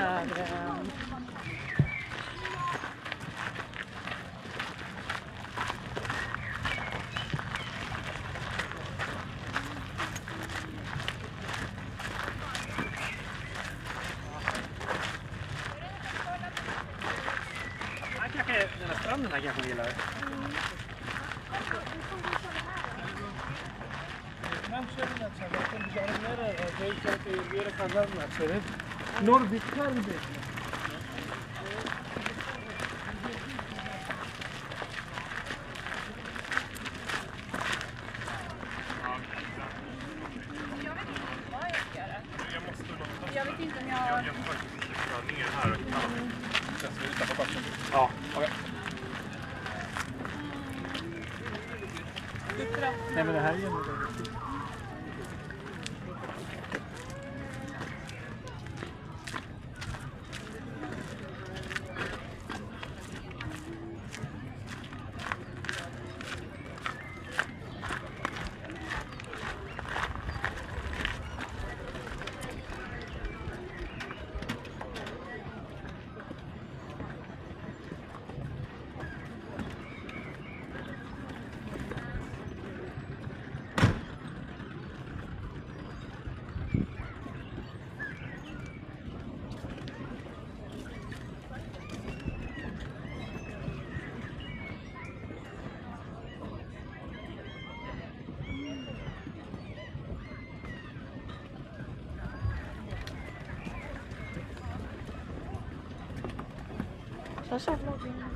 Instagram. Nella strada è con Ik Ben söyleyeceğim. Bakın canlılara, zeytin, yere kazanmaz. zit. Nur dikkat edin. 那边。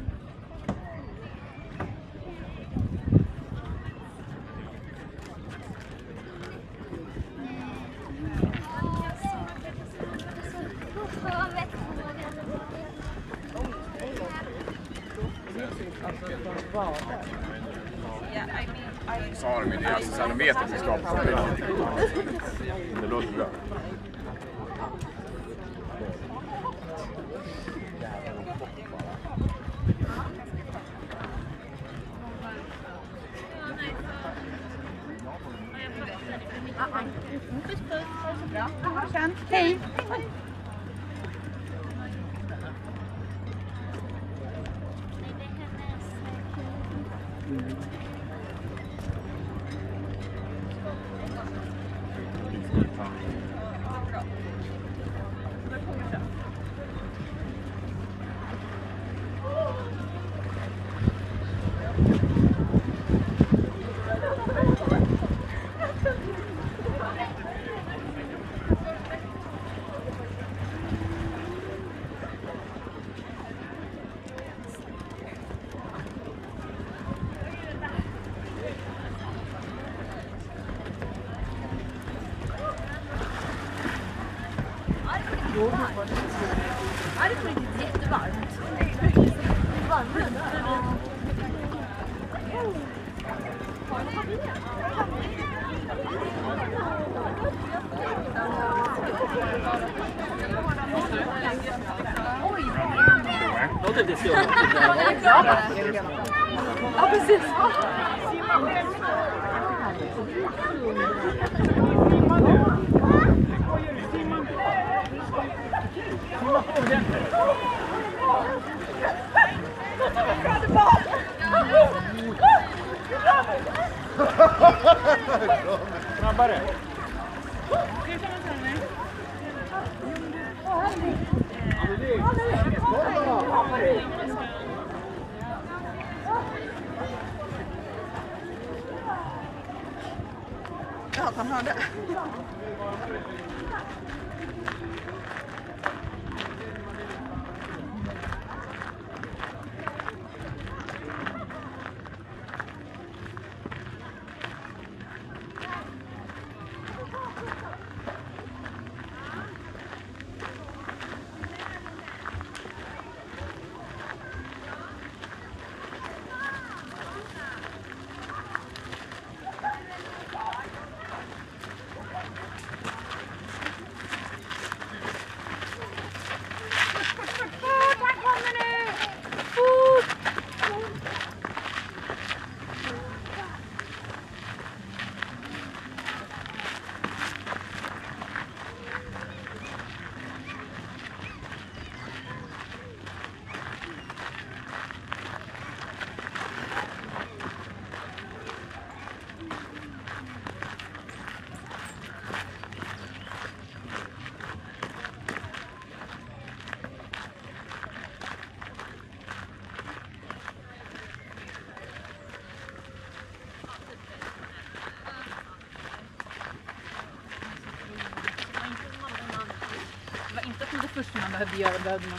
Thank ờ, you. Ờ, ờ. 好，他们好得。يا هذا من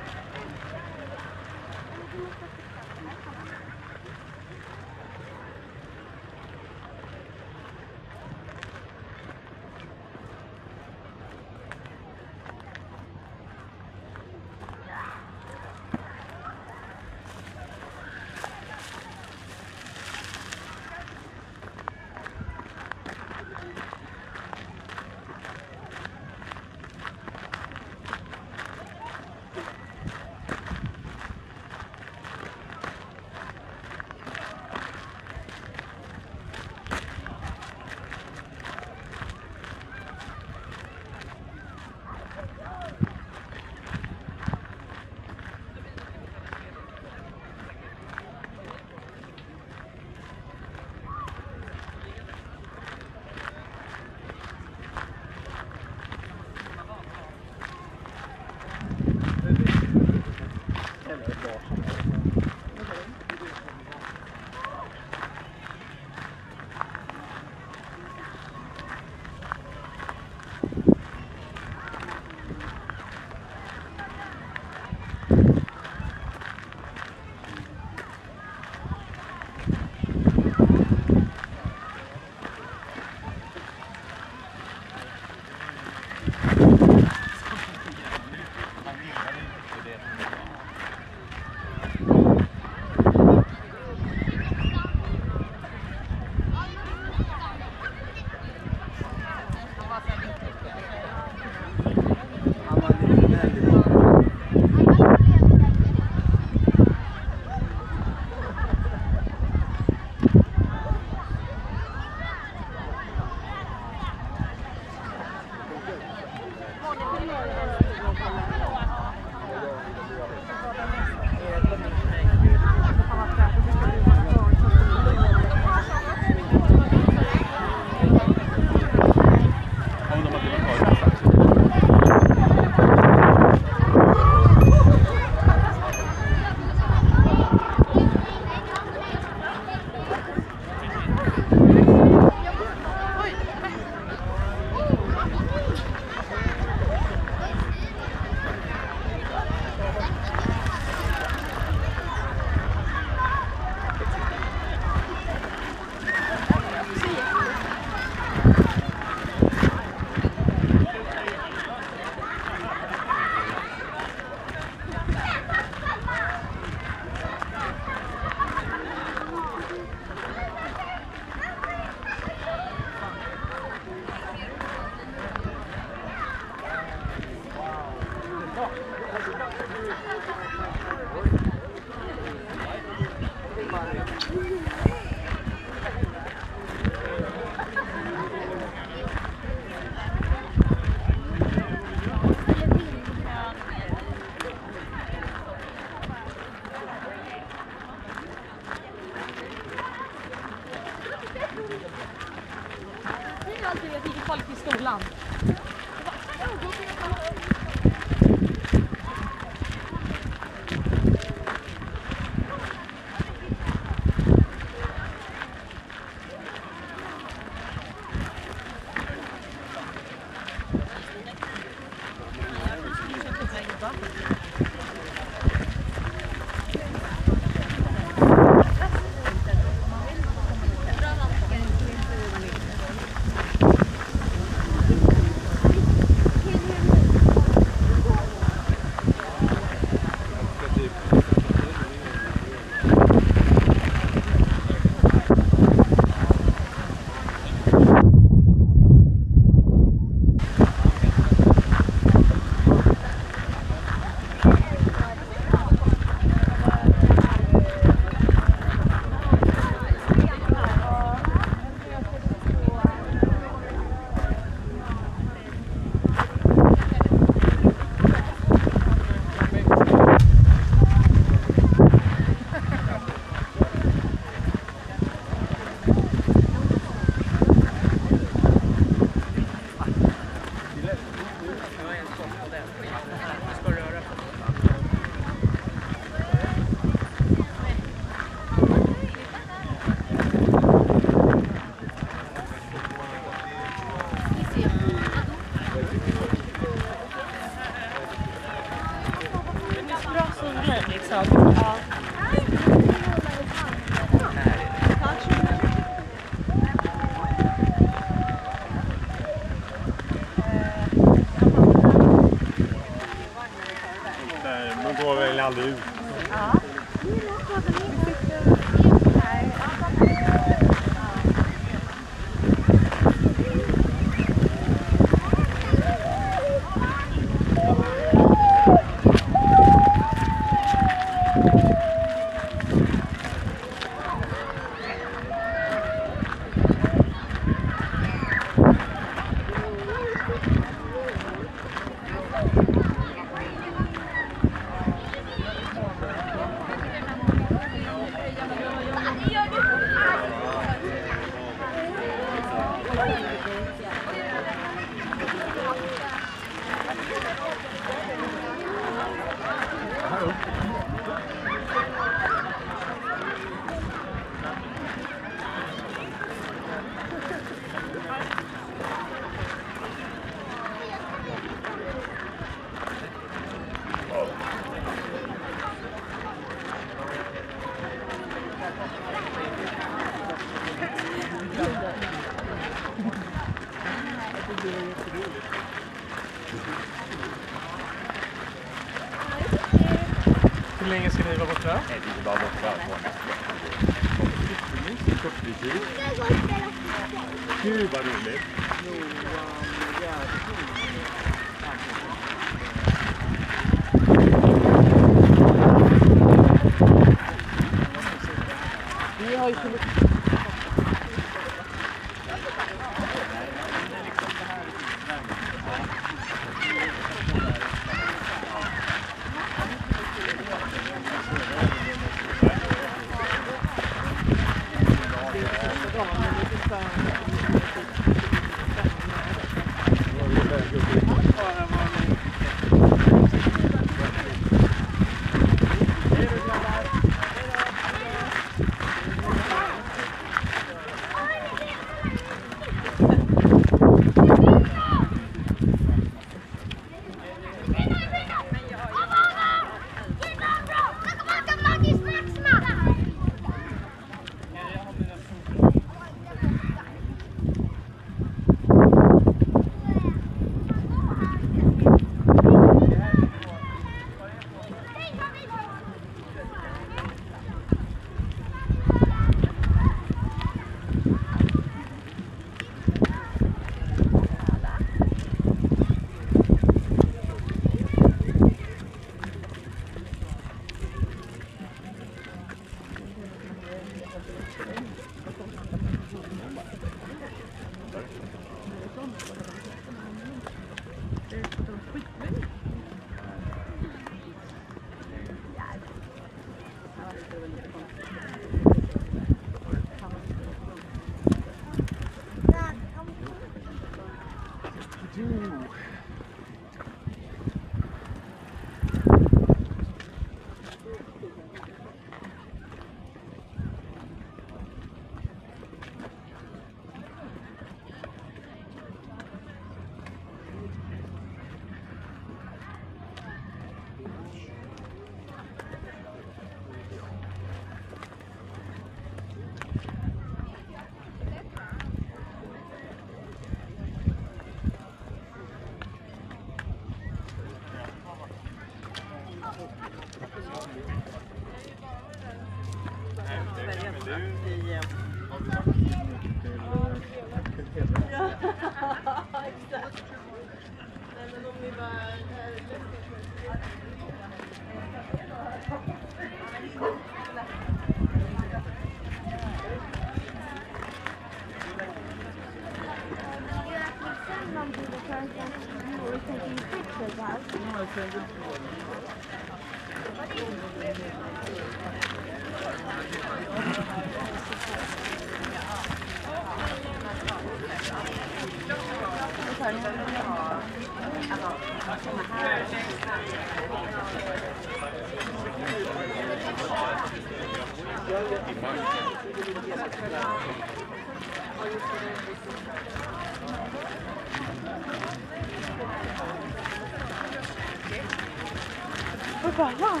转让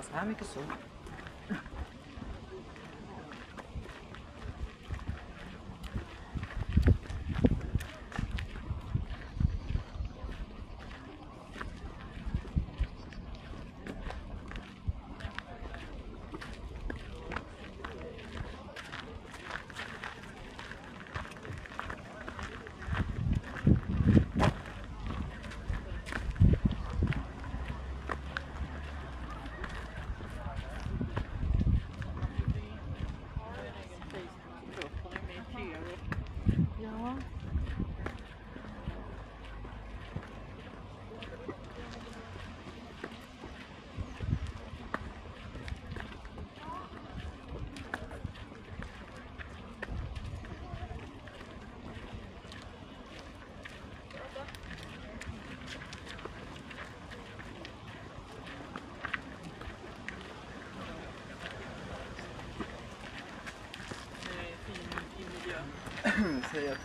was harmig gesogen.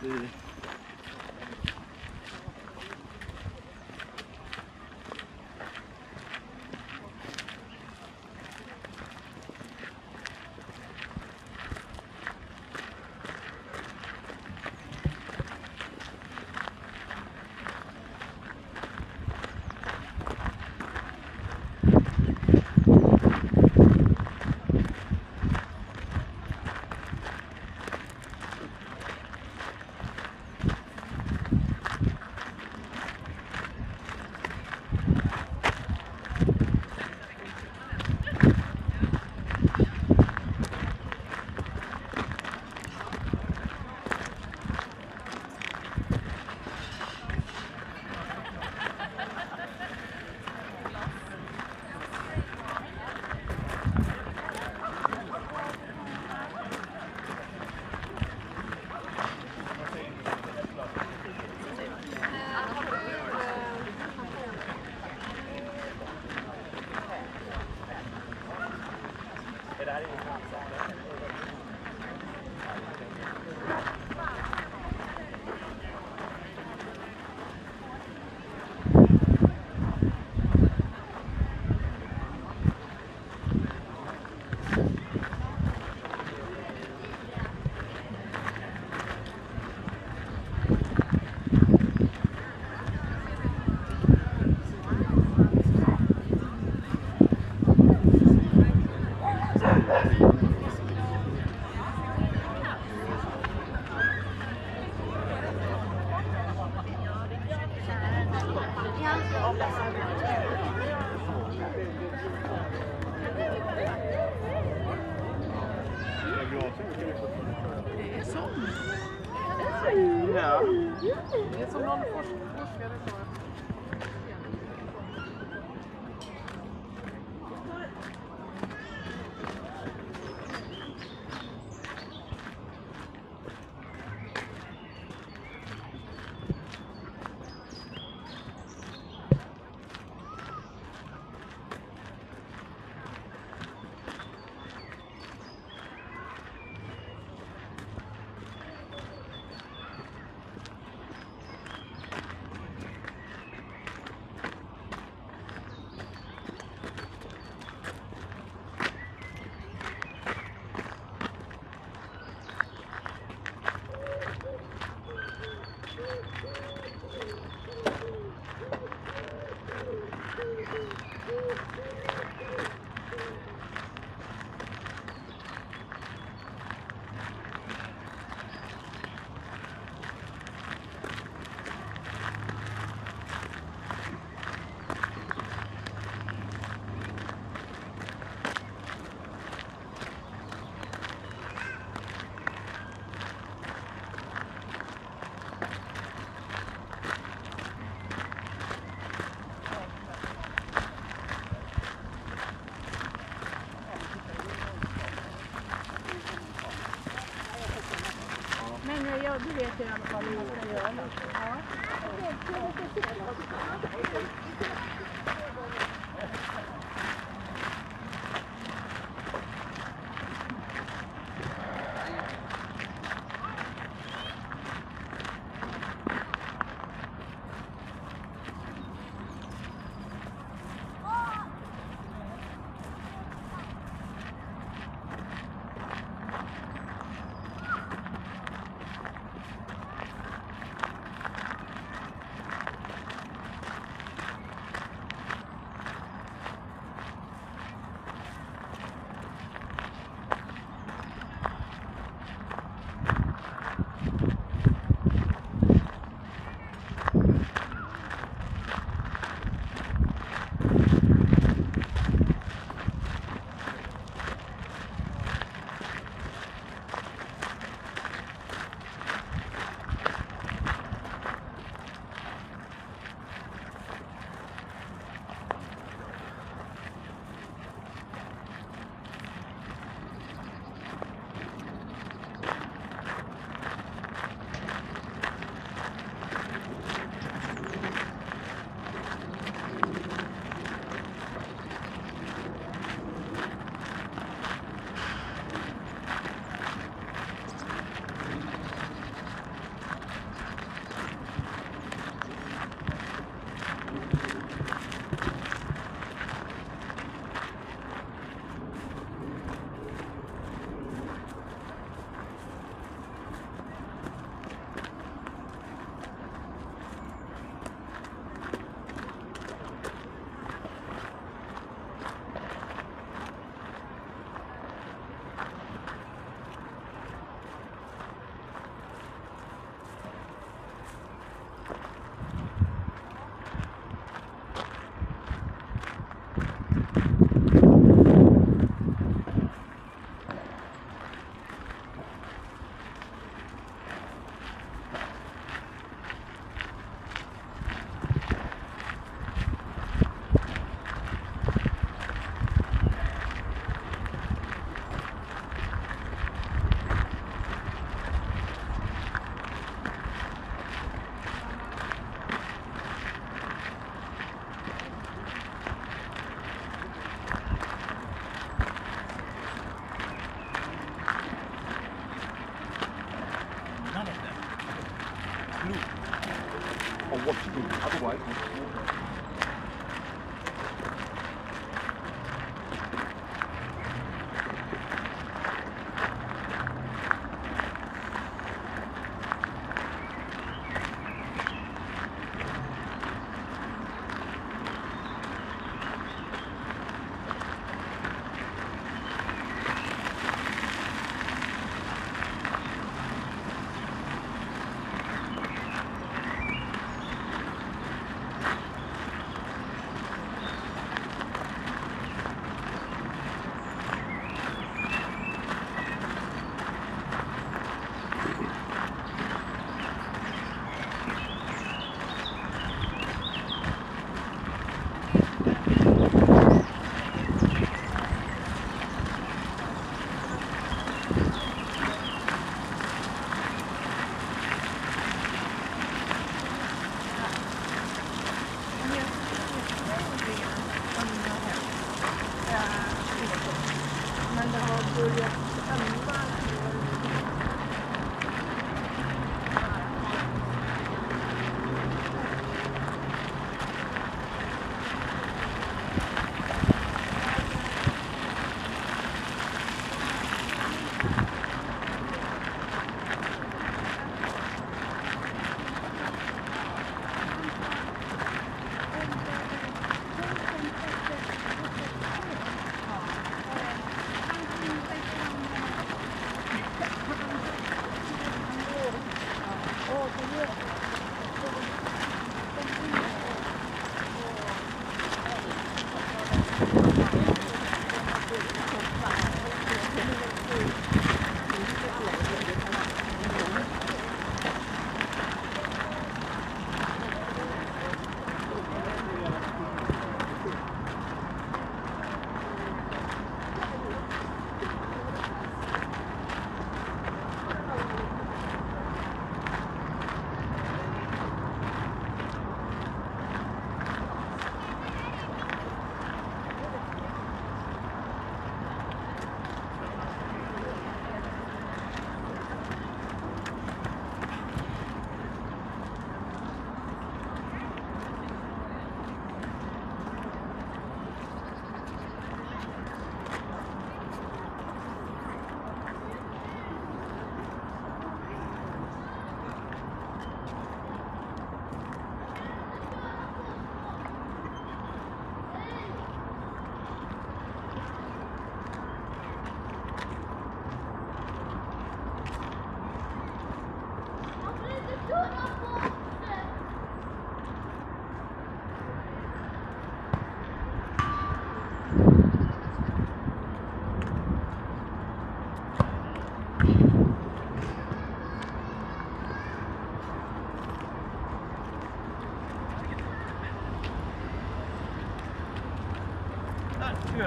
Absolutely. då vet jag i alla fall hur man ska göra.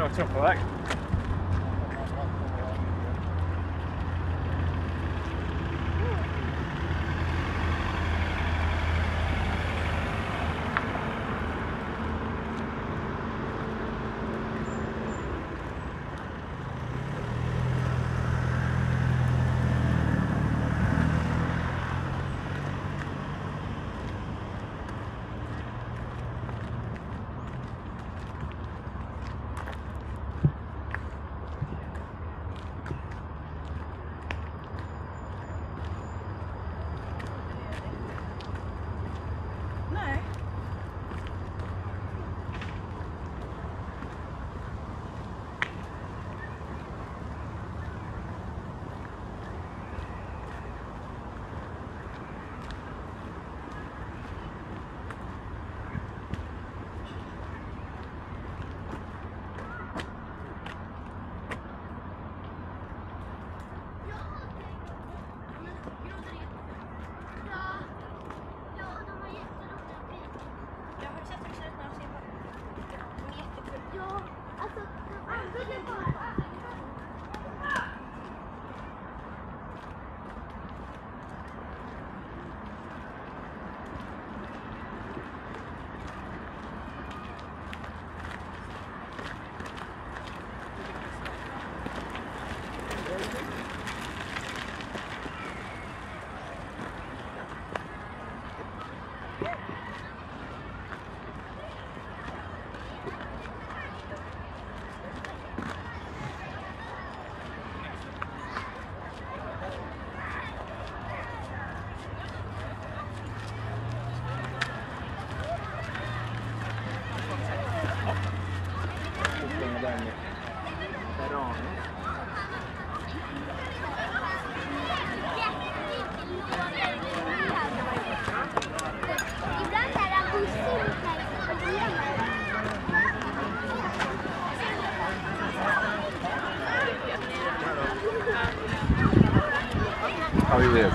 I'll talk лес.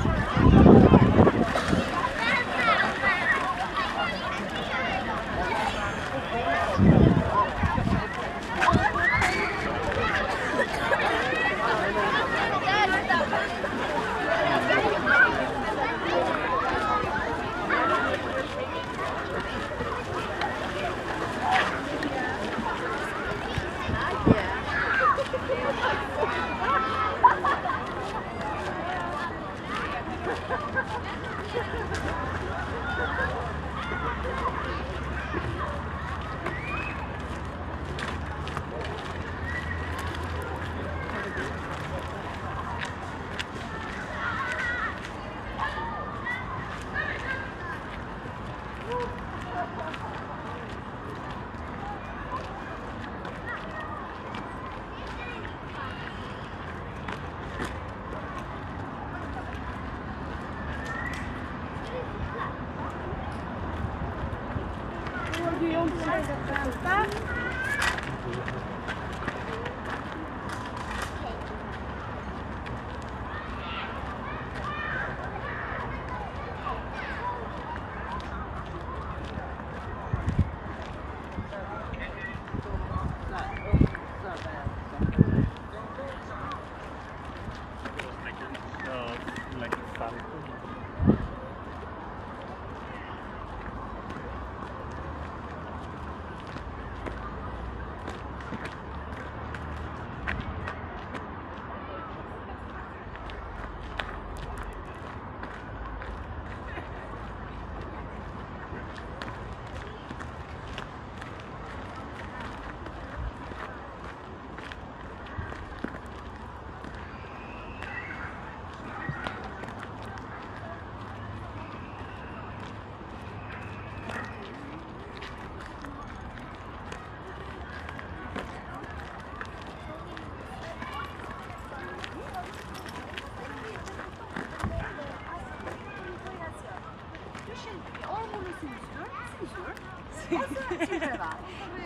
Nuk e! Nuk e!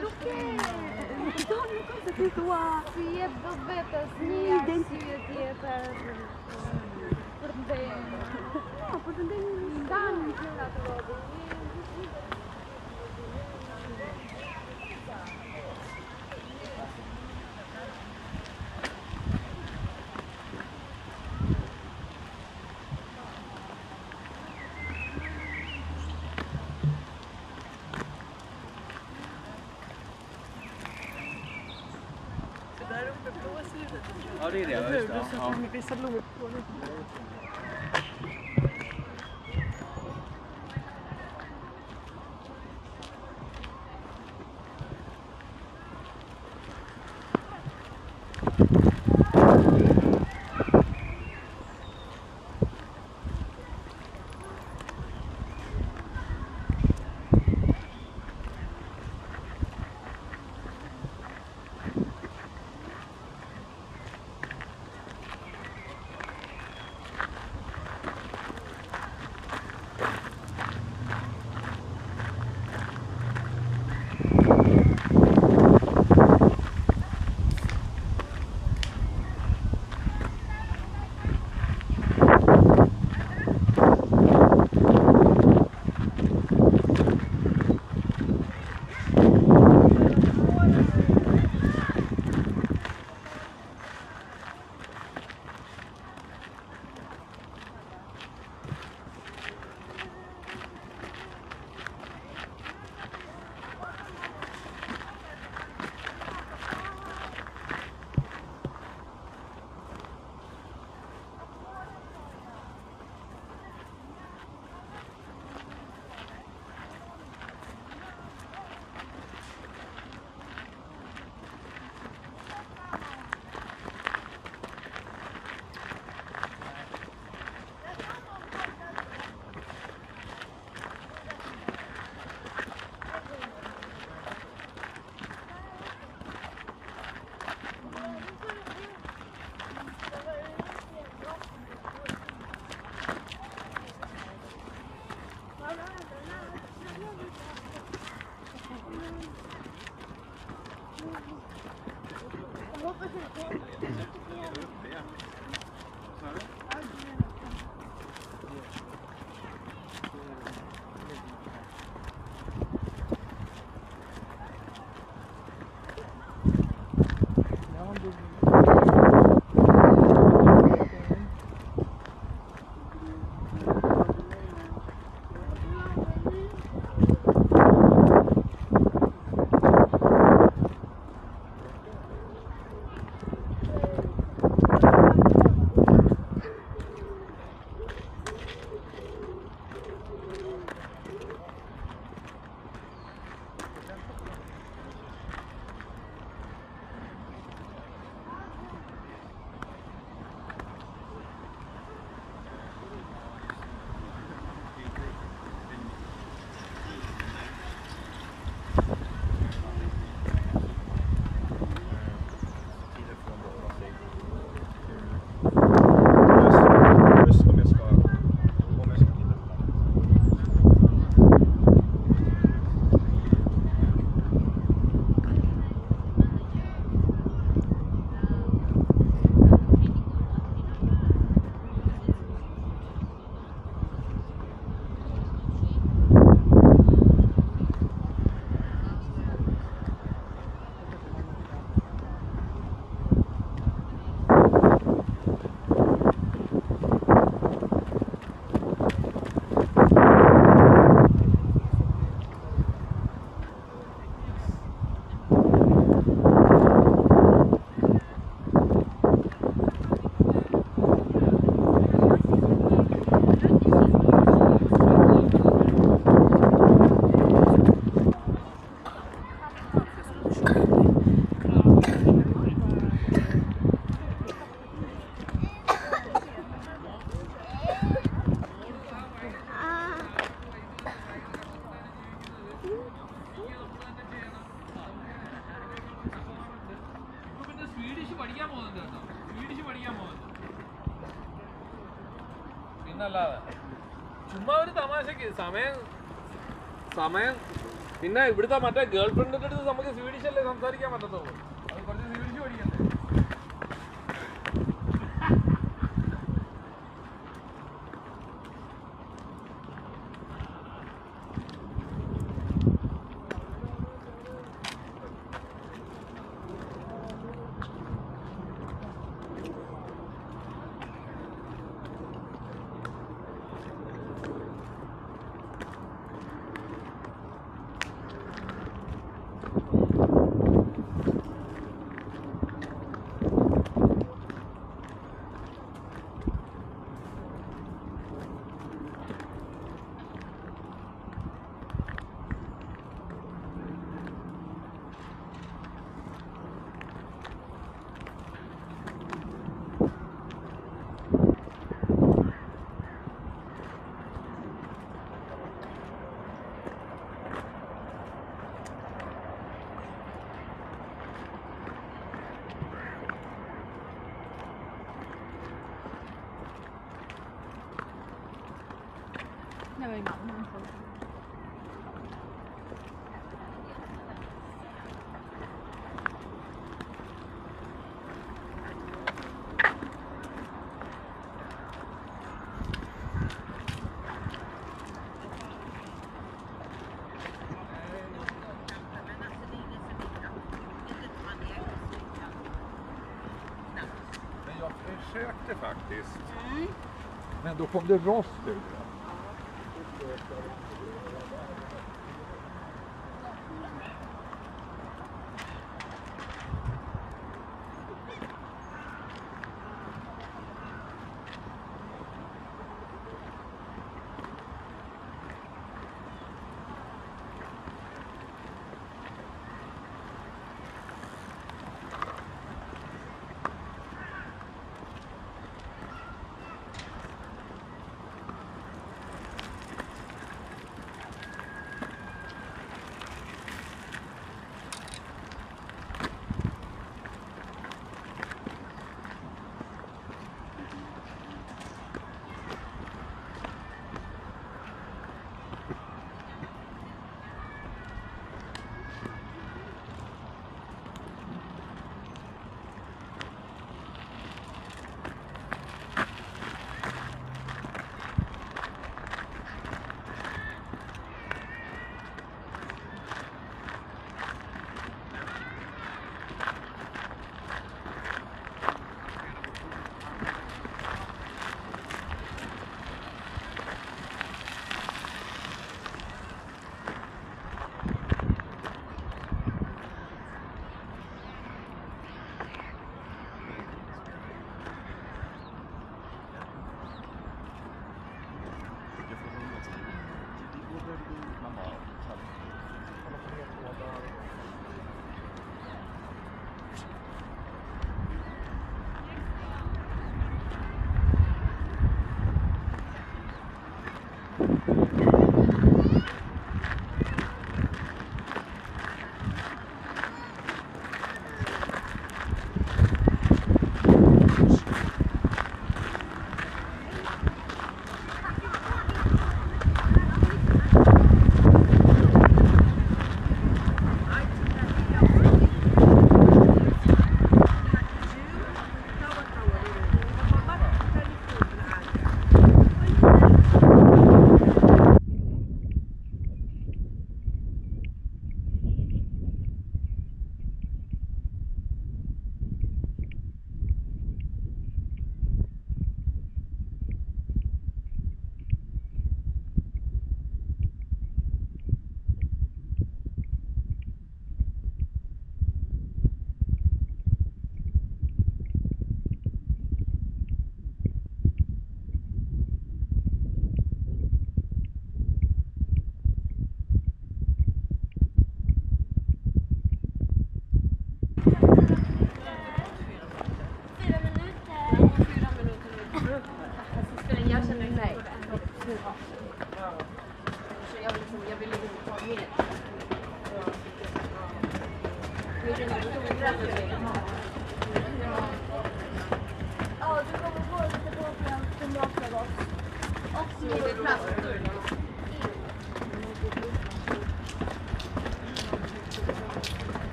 Nuk e! Nuk e! Nuk e! Nuk e! Nuk e! Sorry, det var just det. Vissa blommor på det. സമയം പിന്നെ ഇവിടുത്തെ മറ്റേ ഗേൾ ഫ്രണ്ടിന്റെ അടുത്ത് നമുക്ക് försökte faktiskt. Mm. Men då kom det rost ur den.